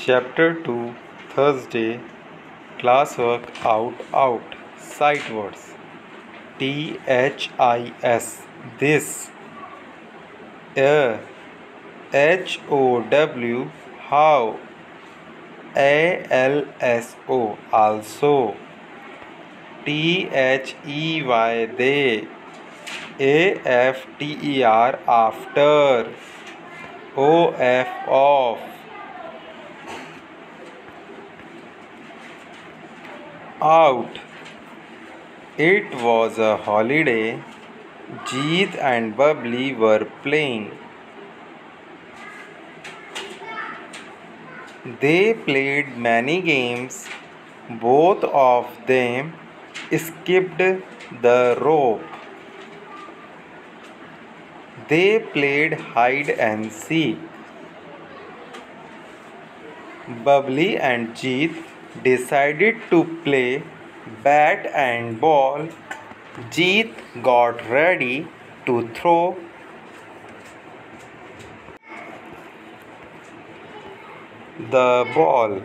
Chapter 2 Thursday Classwork Out Out Sight words. T H I S. This. A. H O W How? A L S O Also. T H E Y They. A F T E R After. O F Off out. It was a holiday. Jeet and Bubbly were playing. They played many games. Both of them skipped the rope. They played hide and seek. Bubbly and Jeet decided to play bat and ball. Jeet got ready to throw the ball.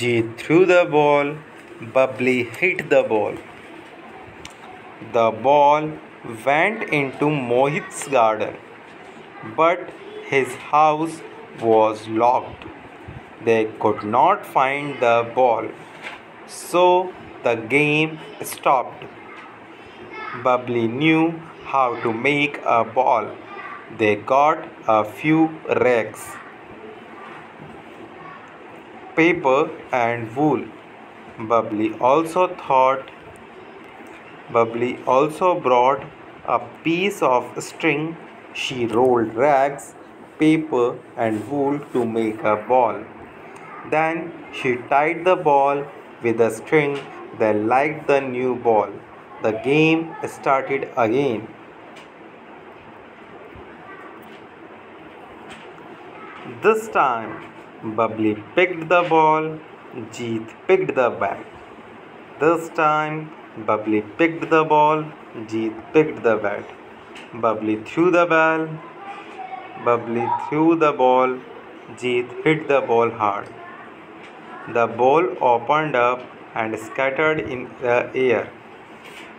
Jeet threw the ball. Bubbly hit the ball. The ball went into Mohit's garden, but his house was locked. They could not find the ball, so the game stopped. Bubbly knew how to make a ball. They got a few rags, paper, and wool. Bubbly also thought Bubbly also brought a piece of string. She rolled rags, paper, and wool to make a ball. Then she tied the ball with a string. They liked the new ball. The game started again. This time, Bubbly picked the ball, Jeet picked the bat. This time, Bubbly picked the ball, Jeet picked the bat. Bubbly threw the ball, Bubbly threw the ball, Jeet hit the ball hard. The ball opened up and scattered in the air.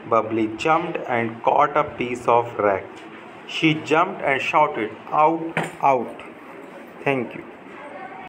Bubbly jumped and caught a piece of rag. She jumped and shouted, Out, out. Thank you.